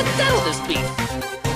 Let's settle this beef.